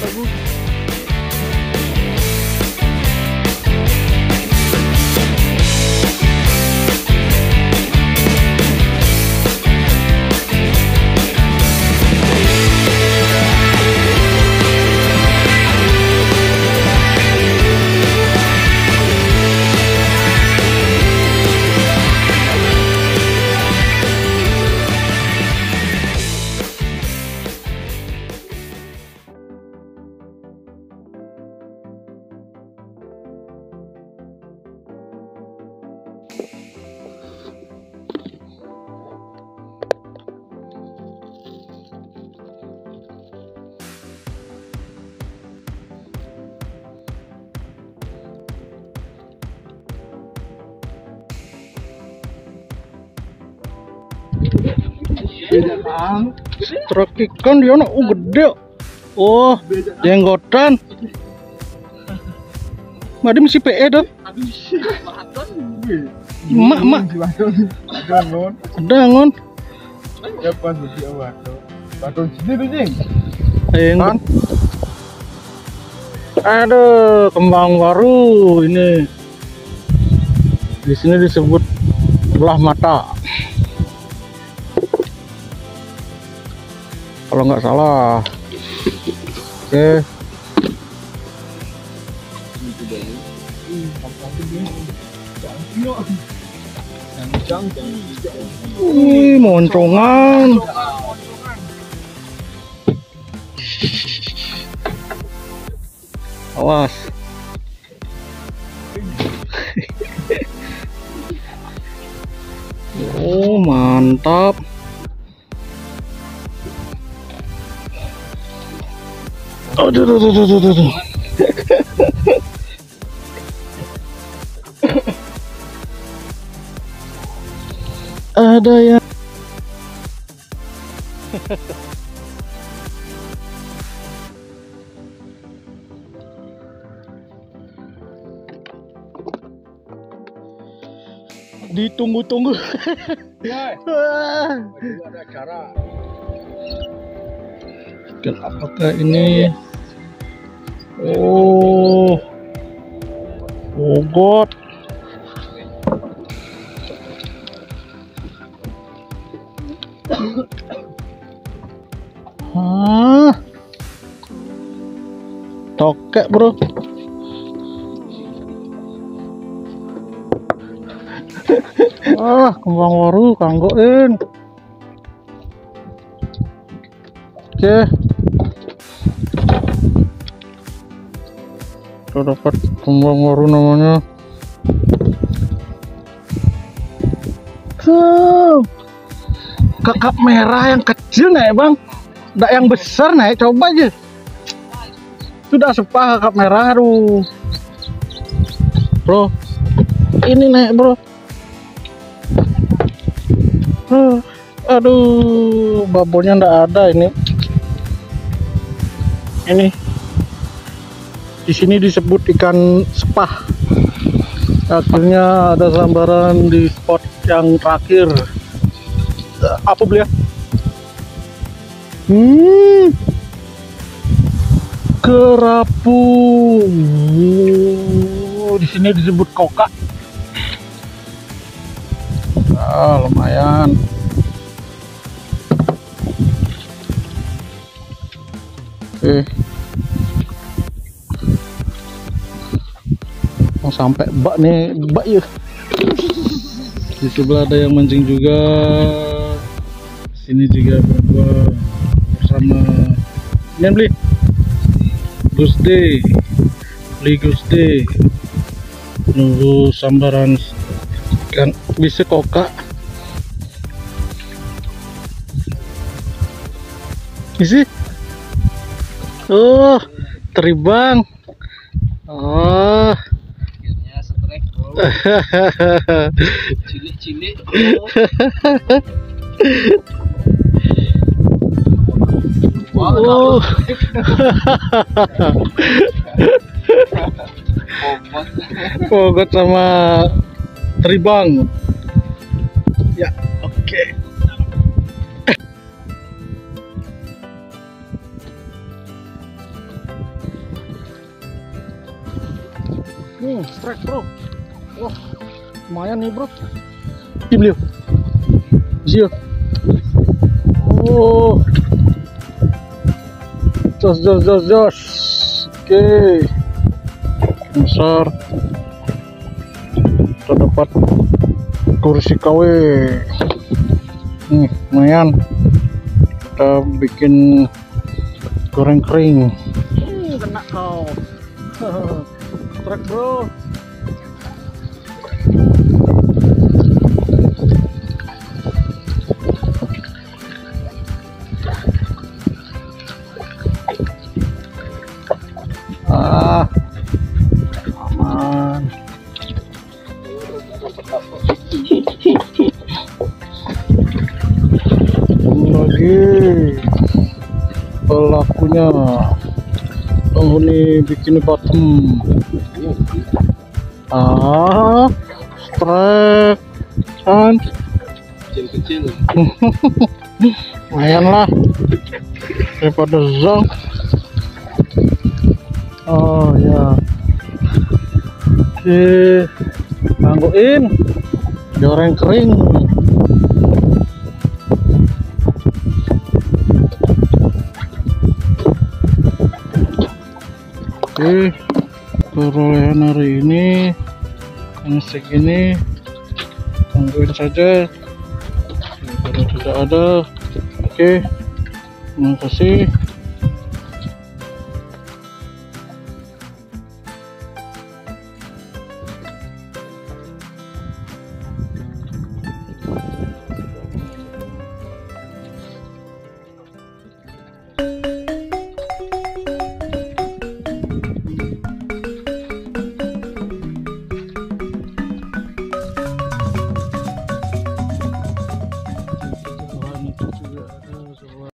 the roof. Bagus truk ikan dia nak oh gede oh jenggotan Madi mesti PE dah. Mak mak dangon. Engon. Aduh, kembang baru ini. Di sini disebut belah mata. Kalau nggak salah. Oke. Wih, moncongan. Awas. Oh, mantap. Aduh, aduh, aduh, aduh, aduh, aduh. Ada yang ditunggu-tunggu. Wah. ada cara Dan apakah ini? Oh. Bogot Hah? Tokek bro. Ah kembang waru kanggoin Oke kita dapat kembang baru namanya. Tuh. merah yang kecil nih bang. Tidak yang besar nih coba aja. Sudah sepah kakap merah aduh. Bro. Ini naik bro. Aduh babonnya ndak ada ini ini. Di sini disebut ikan sepah. Akhirnya ada sambaran di spot yang terakhir. Apa beliau hmm. Kerapu Oh, di sini disebut kokak. Ah lumayan oke mau sampai bak nih bak ya. Di sebelah ada yang mancing juga. Sini juga berdua bersama. Ini beli. Gusti beli Gusti nunggu sambaran kan bisa kokak isi oh teribang oh. Akhirnya setrek bro. Cilik-cilik oh. Pogot sama teribang. Ya, Hmm, strike bro. Wah, lumayan nih bro. Di beliau. Zio. Oh. Jos, jos, jos, jos. Oke. Besar. Terdapat kursi KW. Nih, lumayan. Kita bikin goreng kering. Truk bro. Ah, aman. Lagi pelakunya penghuni bikini bottom ah strike kan Kecil-kecil. lumayan lah. Daripada zong oh ya oke gangguin goreng kering. Oke perolehan hari ini hanya segini tungguin saja. Kalau tidak ada. Oke terima kasih